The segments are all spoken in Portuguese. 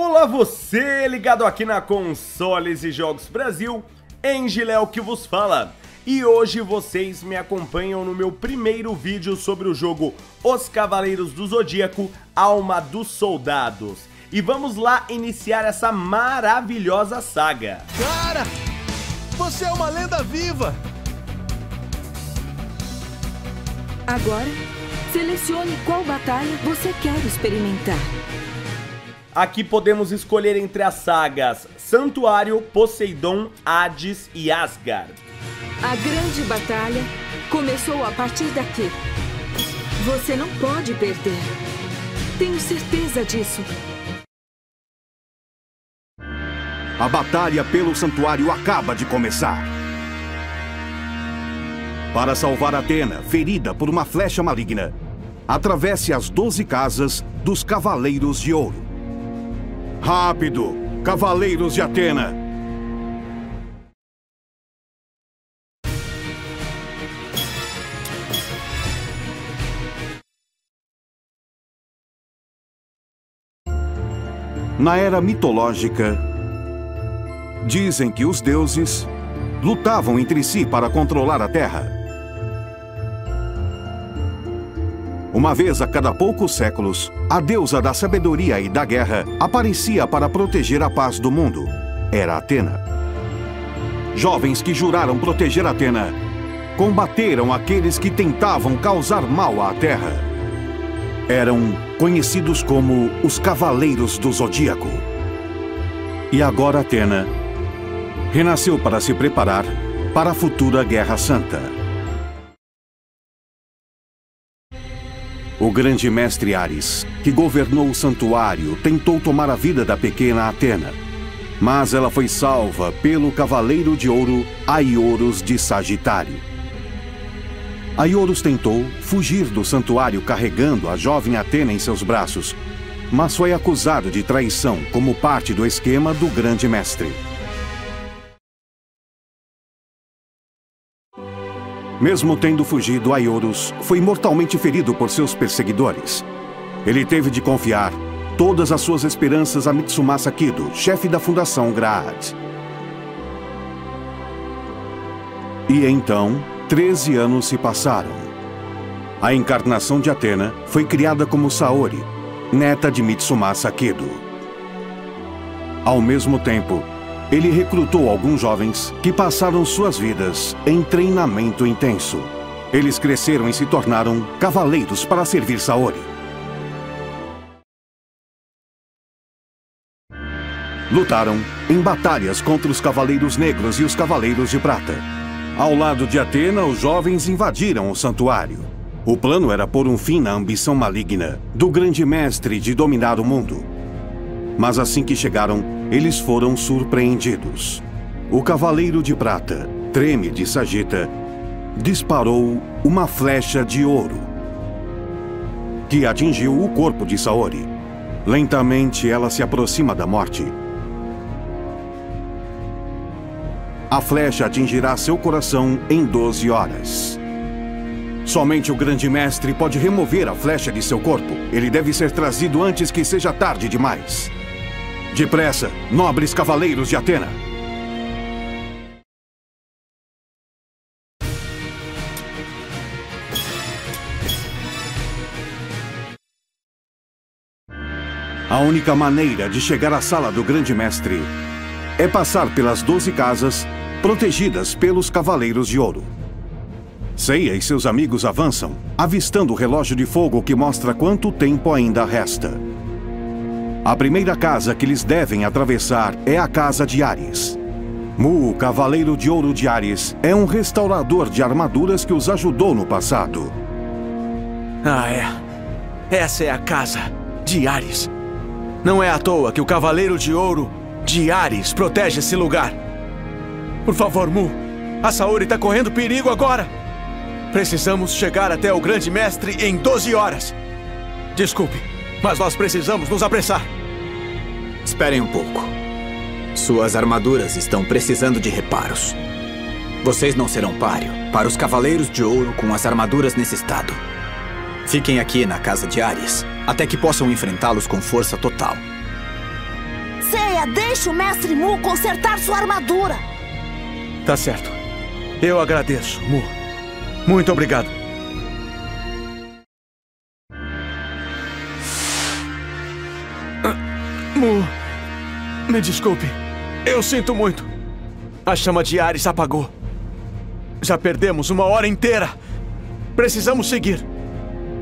Olá você, ligado aqui na Consoles e Jogos Brasil, Engiléu que vos fala. E hoje vocês me acompanham no meu primeiro vídeo sobre o jogo Os Cavaleiros do Zodíaco, Alma dos Soldados. E vamos lá iniciar essa maravilhosa saga. Cara, você é uma lenda viva! Agora, selecione qual batalha você quer experimentar. Aqui podemos escolher entre as sagas Santuário, Poseidon, Hades e Asgard. A grande batalha começou a partir daqui. Você não pode perder. Tenho certeza disso. A batalha pelo santuário acaba de começar. Para salvar Atena, ferida por uma flecha maligna, atravesse as doze casas dos Cavaleiros de Ouro. Rápido, Cavaleiros de Atena! Na era mitológica, dizem que os deuses lutavam entre si para controlar a Terra. Uma vez a cada poucos séculos, a deusa da sabedoria e da guerra aparecia para proteger a paz do mundo. Era Atena. Jovens que juraram proteger Atena combateram aqueles que tentavam causar mal à Terra. Eram conhecidos como os Cavaleiros do Zodíaco. E agora Atena renasceu para se preparar para a futura Guerra Santa. O grande mestre Ares, que governou o santuário, tentou tomar a vida da pequena Atena. Mas ela foi salva pelo Cavaleiro de Ouro Aioros de Sagitário. Aioros tentou fugir do santuário carregando a jovem Atena em seus braços, mas foi acusado de traição como parte do esquema do grande mestre. Mesmo tendo fugido, Aioros foi mortalmente ferido por seus perseguidores. Ele teve de confiar todas as suas esperanças a Mitsumasa Kido, chefe da Fundação Graad. E então, 13 anos se passaram. A encarnação de Atena foi criada como Saori, neta de Mitsumasa Kido. Ao mesmo tempo, ele recrutou alguns jovens que passaram suas vidas em treinamento intenso. Eles cresceram e se tornaram cavaleiros para servir Saori. Lutaram em batalhas contra os Cavaleiros Negros e os Cavaleiros de Prata. Ao lado de Atena, os jovens invadiram o santuário. O plano era pôr um fim na ambição maligna do grande mestre de dominar o mundo. Mas assim que chegaram, eles foram surpreendidos. O Cavaleiro de Prata, Treme de Sagita, disparou uma flecha de ouro que atingiu o corpo de Saori. Lentamente ela se aproxima da morte. A flecha atingirá seu coração em 12 horas. Somente o grande mestre pode remover a flecha de seu corpo. Ele deve ser trazido antes que seja tarde demais. Depressa, nobres cavaleiros de Atena! A única maneira de chegar à sala do grande mestre é passar pelas doze casas protegidas pelos Cavaleiros de Ouro. Seiya e seus amigos avançam, avistando o relógio de fogo que mostra quanto tempo ainda resta. A primeira casa que eles devem atravessar é a casa de Ares. Mu, Cavaleiro de Ouro de Ares, é um restaurador de armaduras que os ajudou no passado. Ah, é. Essa é a casa de Ares. Não é à toa que o Cavaleiro de Ouro de Ares protege esse lugar. Por favor, Mu, a Saori está correndo perigo agora. Precisamos chegar até o Grande Mestre em 12 horas. Desculpe, mas nós precisamos nos apressar. Esperem um pouco. Suas armaduras estão precisando de reparos. Vocês não serão páreo para os Cavaleiros de Ouro com as armaduras nesse estado. Fiquem aqui na casa de Ares, até que possam enfrentá-los com força total. Seiya, deixe o Mestre Mu consertar sua armadura. Tá certo. Eu agradeço, Mu. Muito obrigado. Me desculpe. Eu sinto muito. A chama de Ares apagou. Já perdemos uma hora inteira. Precisamos seguir.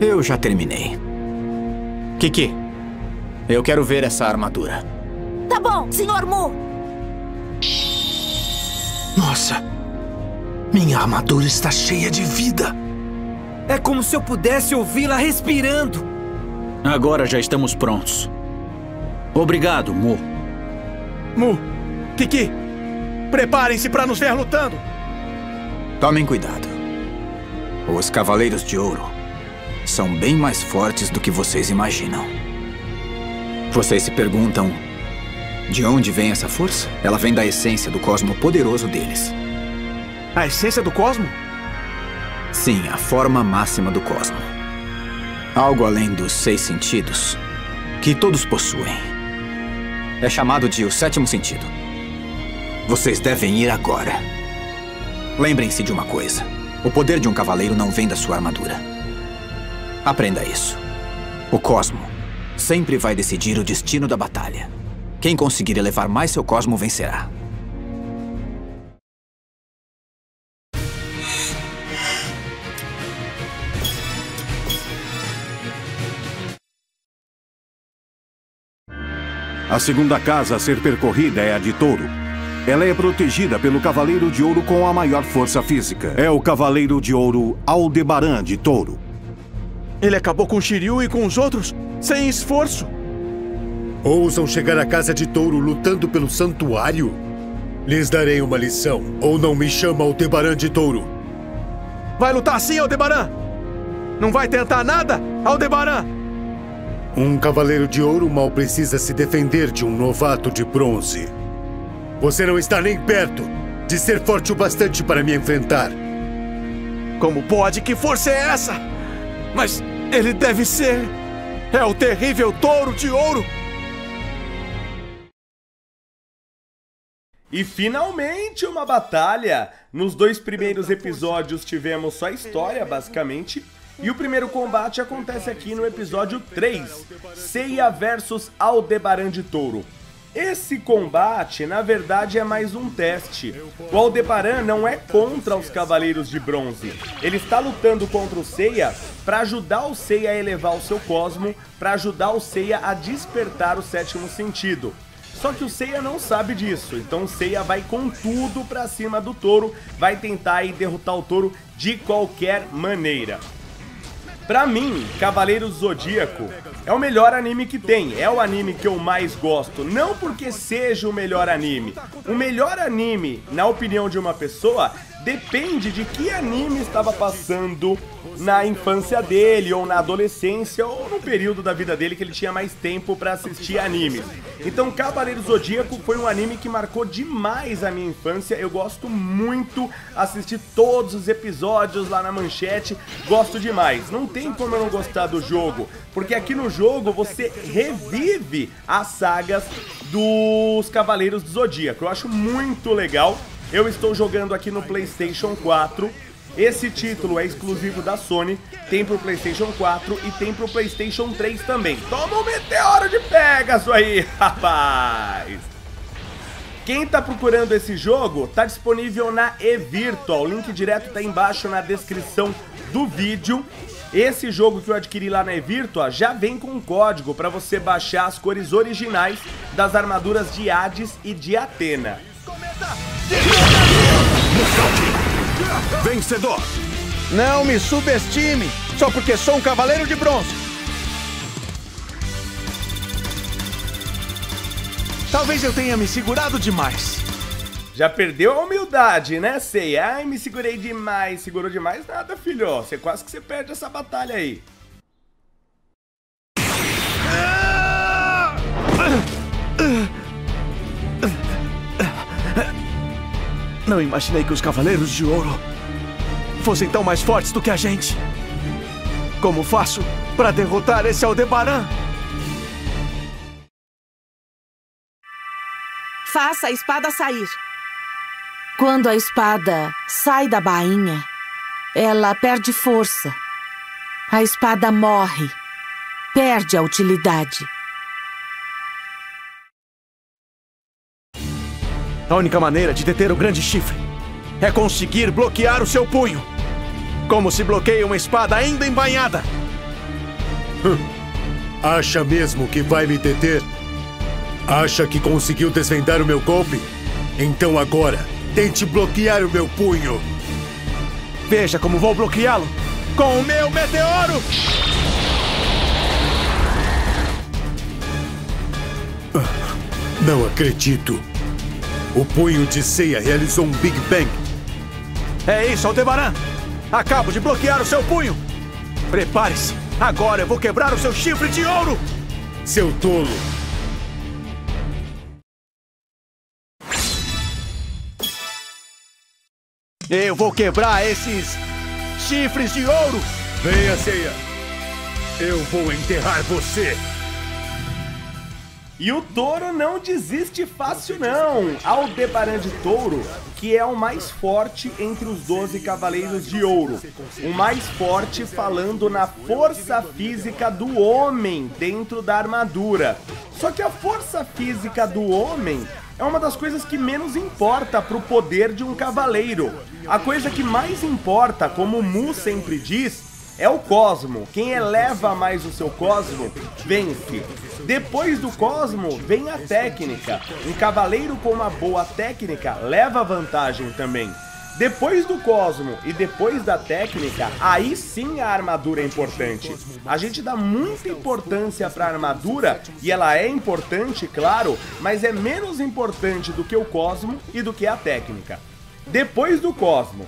Eu já terminei. Kiki, eu quero ver essa armadura. Tá bom, Sr. Mu. Nossa, minha armadura está cheia de vida. É como se eu pudesse ouvi-la respirando. Agora já estamos prontos. Obrigado, Mu. Mu, Kiki, preparem-se para nos ver lutando. Tomem cuidado. Os Cavaleiros de Ouro são bem mais fortes do que vocês imaginam. Vocês se perguntam de onde vem essa força? Ela vem da essência do cosmo poderoso deles. A essência do cosmo? Sim, a forma máxima do cosmo. Algo além dos seis sentidos que todos possuem. É chamado de o sétimo sentido. Vocês devem ir agora. Lembrem-se de uma coisa: o poder de um cavaleiro não vem da sua armadura. Aprenda isso. O cosmo sempre vai decidir o destino da batalha. Quem conseguir elevar mais seu cosmo vencerá. A segunda casa a ser percorrida é a de Touro. Ela é protegida pelo Cavaleiro de Ouro com a maior força física. É o Cavaleiro de Ouro Aldebaran de Touro. Ele acabou com Shiryu e com os outros sem esforço. Ousam chegar à casa de Touro lutando pelo santuário? Lhes darei uma lição, ou não me chama Aldebaran de Touro. Vai lutar sim, Aldebaran! Não vai tentar nada, Aldebaran! Um cavaleiro de ouro mal precisa se defender de um novato de bronze. Você não está nem perto de ser forte o bastante para me enfrentar. Como pode? Que força é essa? Mas ele deve ser. É o terrível touro de ouro! E finalmente uma batalha! Nos dois primeiros episódios tivemos só história, basicamente. E o primeiro combate acontece aqui no episódio 3, Seiya versus Aldebaran de Touro. Esse combate, na verdade, é mais um teste. O Aldebaran não é contra os Cavaleiros de Bronze. Ele está lutando contra o Seiya para ajudar o Seiya a elevar o seu cosmo, para ajudar o Seiya a despertar o sétimo sentido. Só que o Seiya não sabe disso, então o Seiya vai com tudo pra cima do touro, vai tentar aí derrotar o touro de qualquer maneira. Pra mim, Cavaleiros do Zodíaco é o melhor anime que tem, é o anime que eu mais gosto, não porque seja o melhor anime. O melhor anime, na opinião de uma pessoa, depende de que anime estava passando na infância dele, ou na adolescência, ou no período da vida dele que ele tinha mais tempo para assistir animes. Então, Cavaleiro Zodíaco foi um anime que marcou demais a minha infância. Eu gosto muito, assisti todos os episódios lá na manchete, gosto demais. Não tem como eu não gostar do jogo, porque aqui no jogo você revive as sagas dos Cavaleiros do Zodíaco. Eu acho muito legal. Eu estou jogando aqui no PlayStation 4. Esse título é exclusivo da Sony, tem pro PlayStation 4 e tem pro PlayStation 3 também. Toma um meteoro de Pegasus aí, rapaz! Quem tá procurando esse jogo, tá disponível na eVirtual. O link direto tá embaixo na descrição do vídeo. Esse jogo que eu adquiri lá na eVirtua já vem com um código para você baixar as cores originais das armaduras de Hades e de Atena. Vencedor! Não me subestime, só porque sou um cavaleiro de bronze. Talvez eu tenha me segurado demais. Já perdeu a humildade, né, Sei? Ai, me segurei demais. Segurou demais nada, filho. Você quase que você perde essa batalha aí. Não imaginei que os Cavaleiros de Ouro fossem tão mais fortes do que a gente. Como faço para derrotar esse Aldebaran? Faça a espada sair. Quando a espada sai da bainha, ela perde força. A espada morre. Perde a utilidade. A única maneira de deter o grande chifre é conseguir bloquear o seu punho. Como se bloqueia uma espada ainda embainhada. Acha mesmo que vai me deter? Acha que conseguiu desvendar o meu golpe? Então agora, tente bloquear o meu punho. Veja como vou bloqueá-lo com o meu meteoro! Não acredito. O punho de ceia realizou um Big Bang. É isso, Aldebaran! Acabo de bloquear o seu punho! Prepare-se! Agora eu vou quebrar o seu chifre de ouro! Seu tolo! Eu vou quebrar esses chifres de ouro! Venha, ceia! Eu vou enterrar você! E o touro não desiste fácil não. Aldebaran de Touro, que é o mais forte entre os 12 cavaleiros de ouro. O mais forte falando na força física do homem dentro da armadura. Só que a força física do homem é uma das coisas que menos importa para o poder de um cavaleiro. A coisa que mais importa, como Mu sempre diz, é o Cosmo. Quem eleva mais o seu Cosmo, vence. Depois do Cosmo, vem a técnica. Um cavaleiro com uma boa técnica leva vantagem também. Depois do Cosmo e depois da técnica, aí sim a armadura é importante. A gente dá muita importância para a armadura, e ela é importante, claro, mas é menos importante do que o Cosmo e do que a técnica. Depois do Cosmo,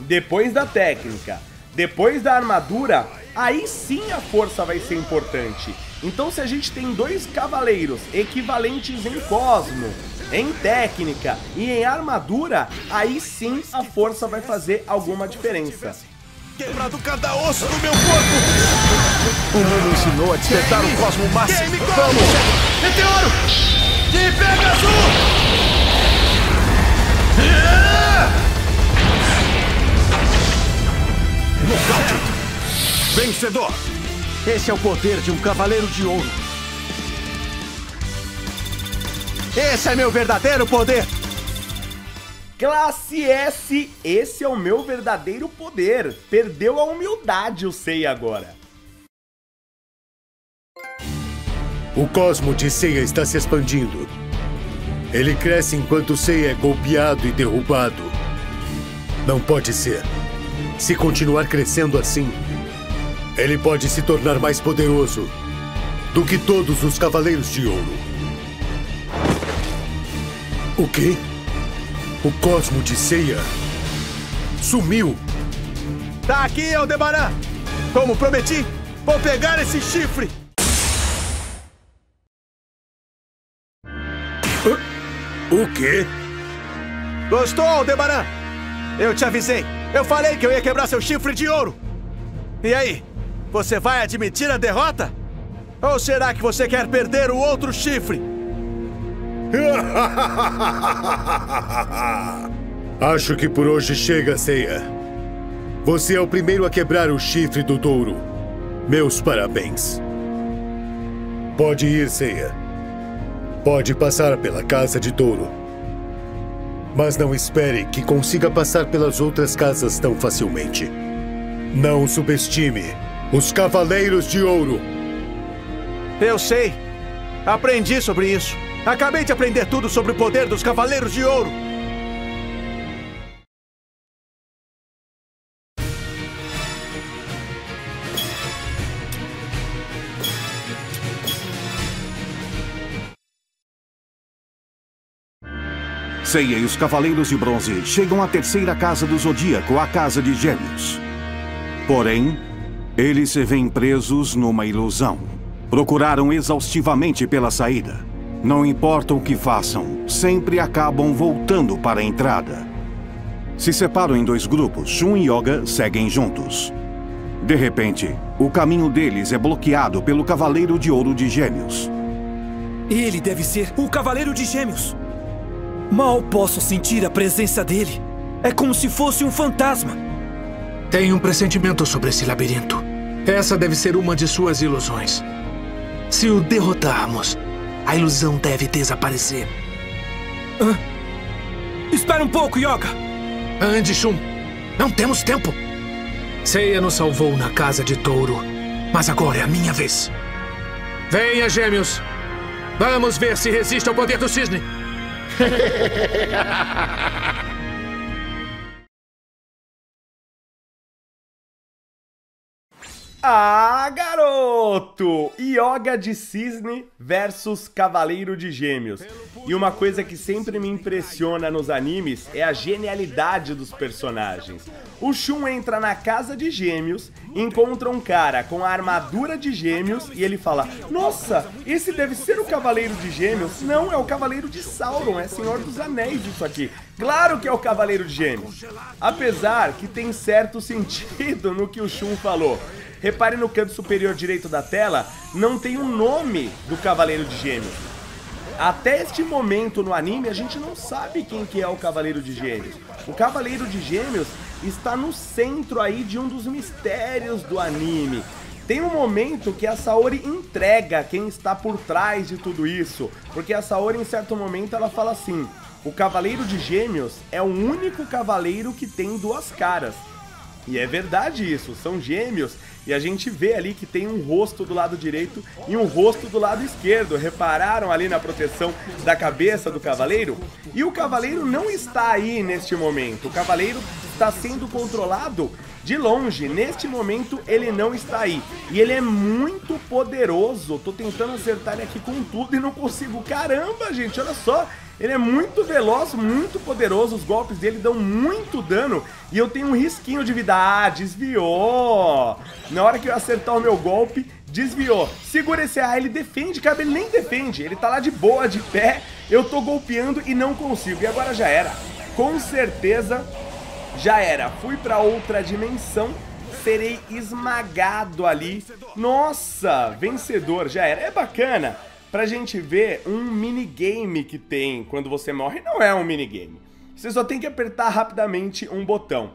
depois da técnica, depois da armadura, aí sim a força vai ser importante. Então se a gente tem dois cavaleiros equivalentes em Cosmo, em técnica e em armadura, aí sim a força vai fazer alguma diferença. Quebrado cada osso do meu corpo! O mundo ensinou a despertar o Cosmo máximo. Vamos! Meteoro! De Pegasus! Nocaute! Vencedor! Esse é o poder de um cavaleiro de ouro. Esse é meu verdadeiro poder! Classe S, esse é o meu verdadeiro poder. Perdeu a humildade, eu sei agora. O cosmo de Seiya está se expandindo. Ele cresce enquanto Seiya é golpeado e derrubado. Não pode ser. Se continuar crescendo assim, ele pode se tornar mais poderoso do que todos os Cavaleiros de Ouro. O quê? O Cosmo de Seiya sumiu. Tá aqui, Aldebaran! Como prometi, vou pegar esse chifre! O quê? Gostou, Aldebaran? Eu te avisei. Eu falei que eu ia quebrar seu chifre de ouro. E aí? Você vai admitir a derrota? Ou será que você quer perder o outro chifre? Acho que por hoje chega, Seiya. Você é o primeiro a quebrar o chifre do touro. Meus parabéns. Pode ir, Seiya. Pode passar pela casa de touro. Mas não espere que consiga passar pelas outras casas tão facilmente. Não subestime os Cavaleiros de Ouro. Eu sei. Aprendi sobre isso. Acabei de aprender tudo sobre o poder dos Cavaleiros de Ouro. Seiya e os Cavaleiros de Bronze chegam à terceira casa do Zodíaco, a Casa de Gêmeos. Porém, eles se veem presos numa ilusão. Procuraram exaustivamente pela saída. Não importa o que façam, sempre acabam voltando para a entrada. Se separam em dois grupos, Shun e Yoga seguem juntos. De repente, o caminho deles é bloqueado pelo Cavaleiro de Ouro de Gêmeos. Ele deve ser o Cavaleiro de Gêmeos. Mal posso sentir a presença dele. É como se fosse um fantasma. Tenho um pressentimento sobre esse labirinto. Essa deve ser uma de suas ilusões. Se o derrotarmos, a ilusão deve desaparecer. Hã? Espera um pouco, Yoga! Ande, Shun. Não temos tempo. Seiya nos salvou na casa de touro, mas agora é a minha vez. Venha, gêmeos. Vamos ver se resiste ao poder do cisne. Ah, garoto! Yoga de Cisne versus Cavaleiro de Gêmeos. E uma coisa que sempre me impressiona nos animes é a genialidade dos personagens. O Shun entra na casa de gêmeos, encontra um cara com a armadura de gêmeos e ele fala: Nossa, esse deve ser o Cavaleiro de Gêmeos. Não, é o Cavaleiro de Sauron, é Senhor dos Anéis isso aqui. Claro que é o Cavaleiro de Gêmeos. Apesar que tem certo sentido no que o Shun falou. Repare no canto superior direito da tela, não tem o um nome do Cavaleiro de Gêmeos. Até este momento no anime, a gente não sabe quem que é o Cavaleiro de Gêmeos. O Cavaleiro de Gêmeos está no centro aí de um dos mistérios do anime. Tem um momento que a Saori entrega quem está por trás de tudo isso, porque a Saori em certo momento ela fala assim: "O Cavaleiro de Gêmeos é o único cavaleiro que tem duas caras". E é verdade isso, são gêmeos e a gente vê ali que tem um rosto do lado direito e um rosto do lado esquerdo. Repararam ali na proteção da cabeça do cavaleiro? E o cavaleiro não está aí neste momento. O cavaleiro está sendo controlado de longe. Neste momento ele não está aí. E ele é muito poderoso. Tô tentando acertar ele aqui com tudo e não consigo. Caramba, gente, olha só. Ele é muito veloz, muito poderoso, os golpes dele dão muito dano e eu tenho um risquinho de vida. Ah, desviou! Na hora que eu acertar o meu golpe, desviou. Segura esse A, ele defende, cara, ele nem defende. Ele tá lá de boa, de pé, eu tô golpeando e não consigo. E agora já era. Com certeza, já era. Fui pra outra dimensão, serei esmagado ali. Nossa, vencedor, já era. É bacana pra gente ver um minigame que tem quando você morre. Não é um minigame. Você só tem que apertar rapidamente um botão.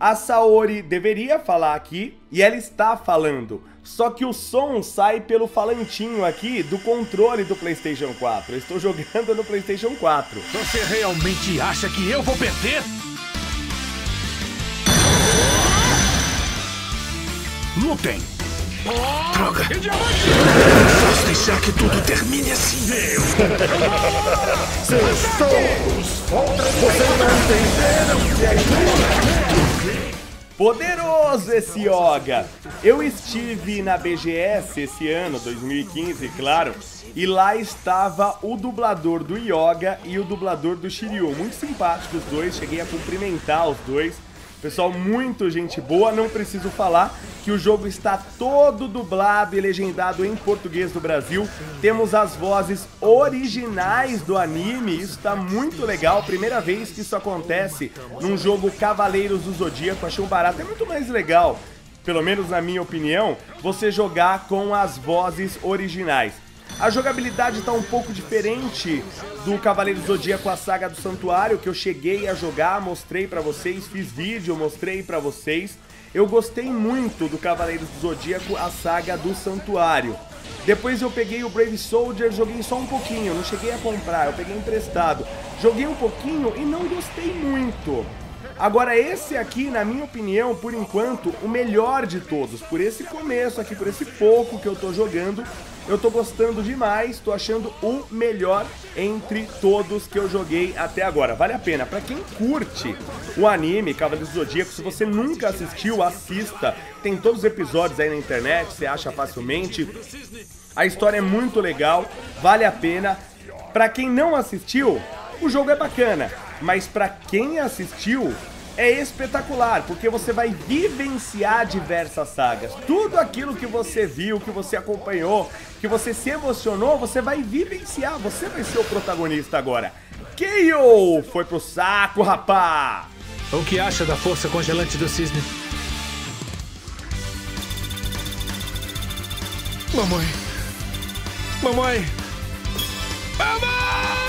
A Saori deveria falar aqui e ela está falando. Só que o som sai pelo falantinho aqui do controle do PlayStation 4. Eu estou jogando no PlayStation 4. Você realmente acha que eu vou perder? Lutem! Droga! Posso deixar que tudo termine assim? Seus tolos! Vocês não entenderam que é Poderoso esse Yoga! Eu estive na BGS esse ano, 2015, claro, e lá estava o dublador do Yoga e o dublador do Shiryu. Muito simpáticos os dois, cheguei a cumprimentar os dois. Pessoal, muito gente boa, não preciso falar que o jogo está todo dublado e legendado em português do Brasil. Temos as vozes originais do anime, isso está muito legal. Primeira vez que isso acontece num jogo Cavaleiros do Zodíaco, achei um barato, é muito mais legal, pelo menos na minha opinião, você jogar com as vozes originais. A jogabilidade está um pouco diferente do Cavaleiro Zodíaco, a saga do Santuário, que eu cheguei a jogar, mostrei para vocês, fiz vídeo, mostrei para vocês. Eu gostei muito do Cavaleiros do Zodíaco, a saga do Santuário. Depois eu peguei o Brave Soldier, joguei só um pouquinho, não cheguei a comprar, eu peguei emprestado. Joguei um pouquinho e não gostei muito. Agora esse aqui, na minha opinião, por enquanto, o melhor de todos. Por esse começo aqui, por esse pouco que eu tô jogando, eu tô gostando demais, tô achando o melhor entre todos que eu joguei até agora. Vale a pena. Para quem curte o anime Cavaleiros do Zodíaco, se você nunca assistiu, assista. Tem todos os episódios aí na internet, você acha facilmente. A história é muito legal, vale a pena. Para quem não assistiu, o jogo é bacana, mas para quem assistiu, é espetacular, porque você vai vivenciar diversas sagas. Tudo aquilo que você viu, que você acompanhou, que você se emocionou, você vai vivenciar. Você vai ser o protagonista agora. KO foi pro saco, rapá! O que acha da força congelante do cisne? Mamãe! Mamãe! Mamãe!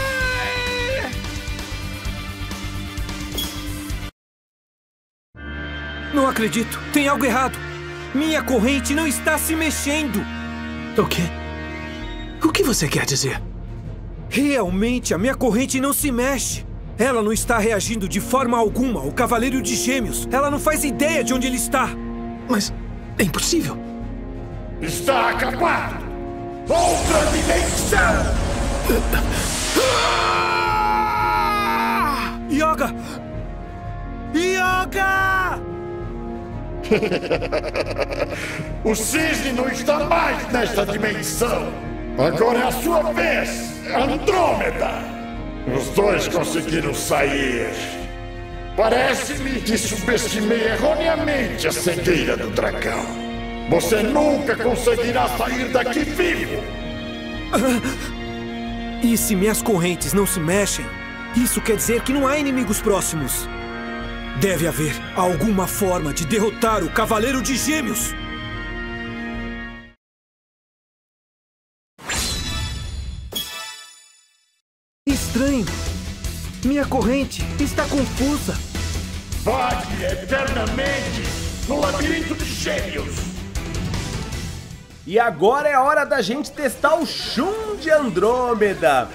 Acredito. Tem algo errado. Minha corrente não está se mexendo. O quê? O que você quer dizer? Realmente, a minha corrente não se mexe. Ela não está reagindo de forma alguma ao Cavaleiro de Gêmeos. Ela não faz ideia de onde ele está. Mas é impossível. Está acabado! Outra dimensão! Yoga! Yoga! O cisne não está mais nesta dimensão! Agora é a sua vez, Andrômeda! Os dois conseguiram sair. Parece-me que subestimei erroneamente a cegueira do dragão. Você nunca conseguirá sair daqui vivo! E se minhas correntes não se mexem, isso quer dizer que não há inimigos próximos. Deve haver alguma forma de derrotar o Cavaleiro de Gêmeos. Estranho. Minha corrente está confusa. Vague eternamente no labirinto de gêmeos. E agora é hora da gente testar o Shun de Andrômeda.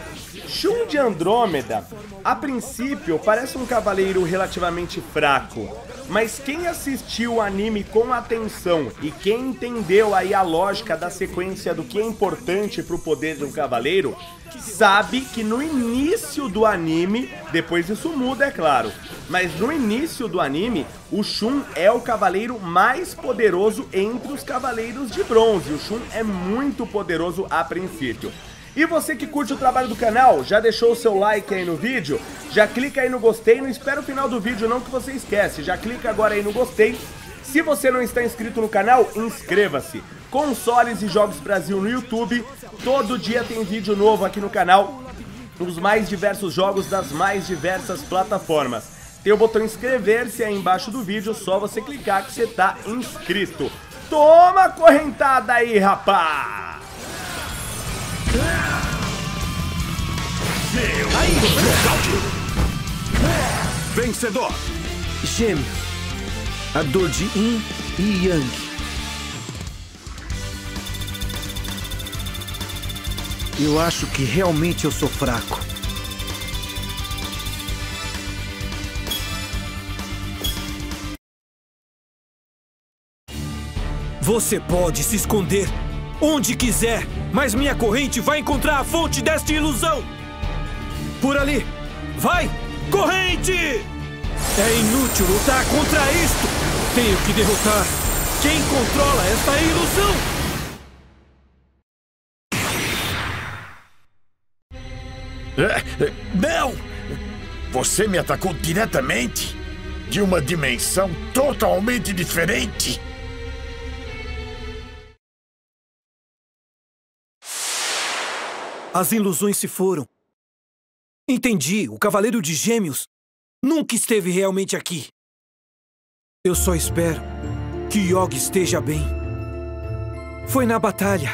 Shun de Andrômeda, a princípio, parece um cavaleiro relativamente fraco, mas quem assistiu o anime com atenção e quem entendeu aí a lógica da sequência do que é importante para o poder de um cavaleiro, sabe que no início do anime, depois isso muda, é claro, mas no início do anime, o Shun é o cavaleiro mais poderoso entre os cavaleiros de bronze. O Shun é muito poderoso a princípio. E você que curte o trabalho do canal, já deixou o seu like aí no vídeo? Já clica aí no gostei, não espera o final do vídeo não que você esquece, já clica agora aí no gostei. Se você não está inscrito no canal, inscreva-se. Consoles e Jogos Brasil no YouTube, todo dia tem vídeo novo aqui no canal, os mais diversos jogos das mais diversas plataformas. Tem o botão inscrever-se aí embaixo do vídeo, só você clicar que você tá inscrito. Toma correntada aí, rapaz! Vencedor! Gêmeos. A dor de Yin e Yang. Eu acho que realmente eu sou fraco. Você pode se esconder onde quiser, mas minha corrente vai encontrar a fonte desta ilusão. Por ali. Vai! Corrente! É inútil lutar contra isto. Tenho que derrotar quem controla esta ilusão. É, não! Você me atacou diretamente? De uma dimensão totalmente diferente? As ilusões se foram. Entendi, o Cavaleiro de Gêmeos nunca esteve realmente aqui. Eu só espero que Yogi esteja bem. Foi na batalha.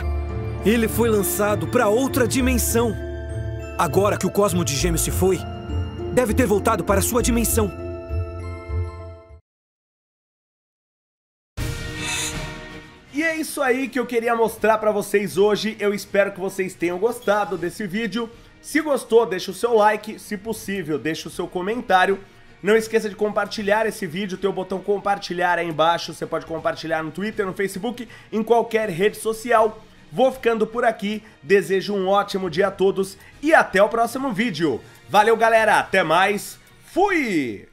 Ele foi lançado para outra dimensão. Agora que o Cosmo de Gêmeos se foi, deve ter voltado para sua dimensão. E é isso aí que eu queria mostrar pra vocês hoje. Eu espero que vocês tenham gostado desse vídeo. Se gostou, deixa o seu like. Se possível, deixa o seu comentário. Não esqueça de compartilhar esse vídeo, tem o botão compartilhar aí embaixo. Você pode compartilhar no Twitter, no Facebook, em qualquer rede social. Vou ficando por aqui, desejo um ótimo dia a todos e até o próximo vídeo. Valeu galera, até mais, fui!